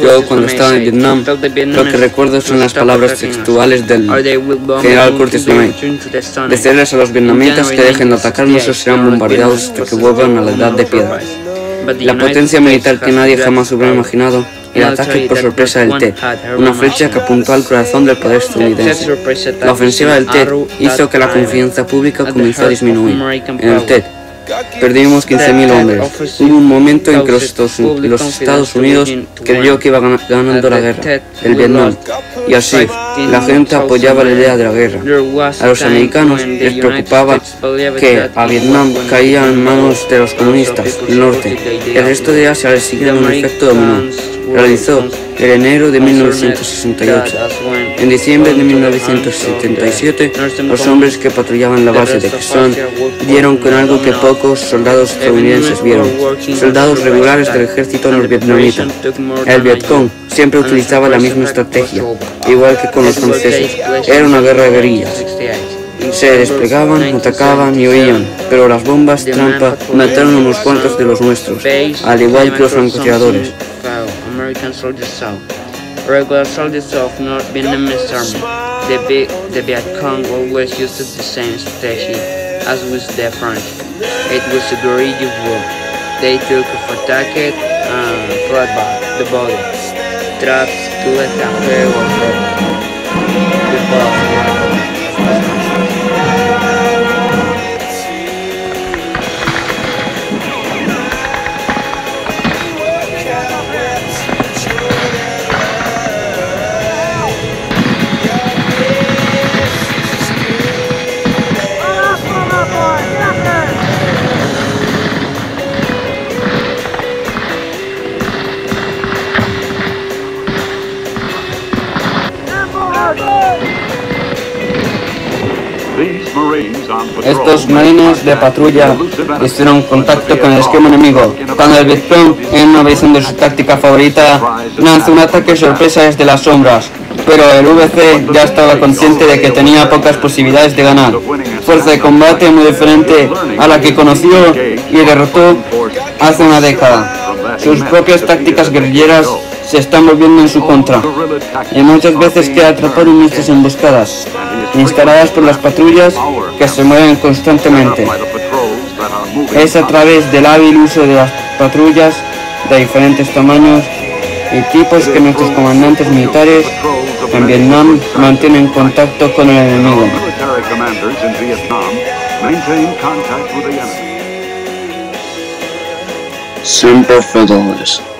Yo cuando estaba en Vietnam, lo que recuerdo son las palabras textuales del general Curtis LeMay. Decirles a los vietnamitas que dejen de atacarnos o serán bombardeados hasta que vuelvan a la edad de piedra. La potencia militar que nadie jamás hubiera imaginado el ataque por sorpresa del TED, una flecha que apuntó al corazón del poder estadounidense. La ofensiva del TED hizo que la confianza pública comenzó a disminuir. En el TED, Perdimos 15.000 hombres. Hubo un momento en que los Estados, Unidos creyó que iba ganando la guerra, el Vietnam, y así la gente apoyaba la idea de la guerra. A los americanos les preocupaba que a Vietnam caía en manos de los comunistas del norte. El resto de Asia le siguieron un efecto dominó realizó en enero de 1968. En diciembre de 1977, los hombres que patrullaban la base de Quezon dieron con algo que pocos soldados estadounidenses vieron, soldados regulares del ejército norvietnamita. El Vietcong siempre utilizaba la misma estrategia, igual que con los franceses. Era una guerra de guerrillas. Se desplegaban, atacaban y huían, pero las bombas trampa mataron a unos cuantos de los nuestros, al igual que los francotiradores. American soldiers saw. Regular soldiers of North Vietnamese army. The, Viet, the Viet Cong always used the same strategy as with the French. It was a guerrilla war. They took a attack and fought back the body. Traps, culeta, fuego, the Estos marines de patrulla hicieron contacto con el esquema enemigo. Cuando el Vietcong, en una versión de su táctica favorita, lanzó un ataque sorpresa desde las sombras. Pero el VC ya estaba consciente de que tenía pocas posibilidades de ganar. Fuerza de combate muy diferente a la que conoció y derrotó hace una década. Sus propias tácticas guerrilleras se están volviendo en su contra. y muchas veces queda atrapado en nuestras emboscadas, instaladas por las patrullas que se mueven constantemente. Es a través del hábil uso de las patrullas de diferentes tamaños y tipos que nuestros comandantes militares en Vietnam mantienen contacto con el enemigo. Simple fiddlers.